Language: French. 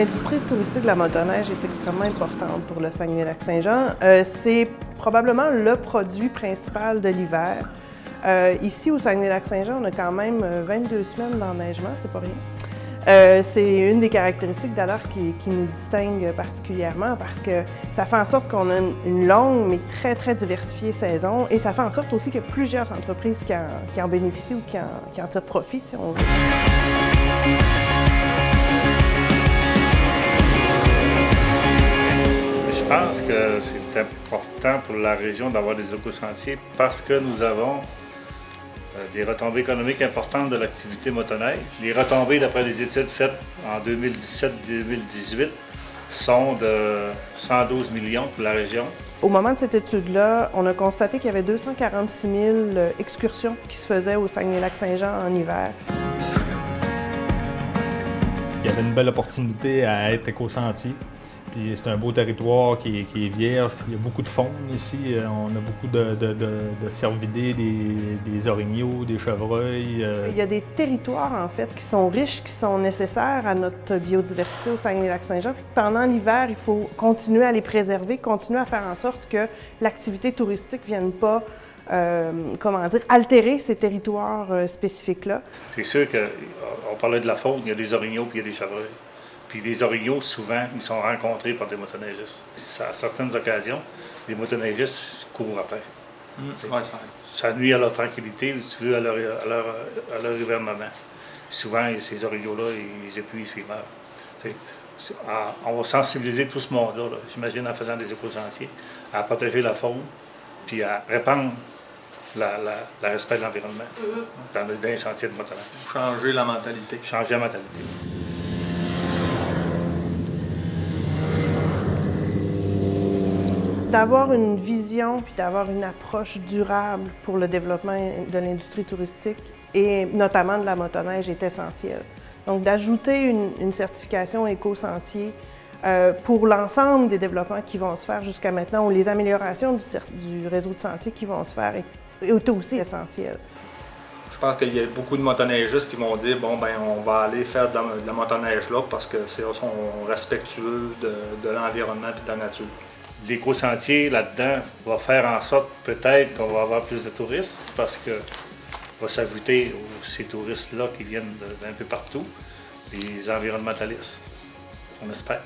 L'industrie touristique de la motoneige est extrêmement importante pour le Saguenay-Lac-Saint-Jean. Euh, c'est probablement le produit principal de l'hiver. Euh, ici, au Saguenay-Lac-Saint-Jean, on a quand même 22 semaines d'enneigement, c'est pas rien. Euh, c'est une des caractéristiques d'ailleurs qui, nous distingue particulièrement parce que ça fait en sorte qu'on a une, longue mais très très diversifiée saison et ça fait en sorte aussi qu'il y a plusieurs entreprises qui en, bénéficient ou qui en, qui en, tirent profit si on veut. Pense que c'est important pour la région d'avoir des éco-sentiers parce que nous avons euh, des retombées économiques importantes de l'activité motoneige. Les retombées, d'après les études faites en 2017-2018, sont de 112 millions pour la région. Au moment de cette étude-là, on a constaté qu'il y avait 246 000 euh, excursions qui se faisaient au Saguenay-Lac-Saint-Jean en hiver. Il y avait une belle opportunité à être éco-sentier c'est un beau territoire qui est, vierge. Il y a beaucoup de faune ici. Euh, on a beaucoup de, de, cervidés, des, orignaux, des chevreuils. Euh. Il y a des territoires, en fait, qui sont riches, qui sont nécessaires à notre biodiversité au Saguenay-Lac-Saint-Jean. Pendant l'hiver, il faut continuer à les préserver, continuer à faire en sorte que l'activité touristique ne vienne pas euh, comment dire, altérer ces territoires spécifiques-là. C'est sûr qu'on parlait de la faune, il y a des orignaux puis il y a des chevreuils. Puis les orignaux, souvent, ils sont rencontrés par des motoneigistes. À certaines occasions, les motoneigistes courent après. Mmh. ça... nuit à leur tranquillité, tu veux, à leur, à leur, à leur gouvernement. Souvent, ces orignaux-là, ils épuisent puis ils meurent. on va sensibiliser tout ce monde-là, j'imagine, en faisant des éco-sentiers, à protéger la faune, puis à répandre le respect de l'environnement mmh. dans, les sentiers de motoneige. Changer la mentalité. Changer la mentalité. D'avoir une vision puis d'avoir une approche durable pour le développement de l'industrie touristique et notamment de la motoneige est essentiel. Donc d'ajouter une, certification éco-sentier euh, pour l'ensemble des développements qui vont se faire jusqu'à maintenant ou les améliorations du, réseau de sentiers qui vont se faire est, aussi essentiel. Je pense qu'il y a beaucoup de motoneigistes qui vont dire bon ben on va aller faire de la, motoneige là parce que c'est respectueux de, de l'environnement et de la nature l'éco-sentier là-dedans va faire en sorte peut-être qu'on va avoir plus de touristes parce que va s'ajouter ces touristes-là qui viennent d'un peu partout, les environnementalistes. On espère.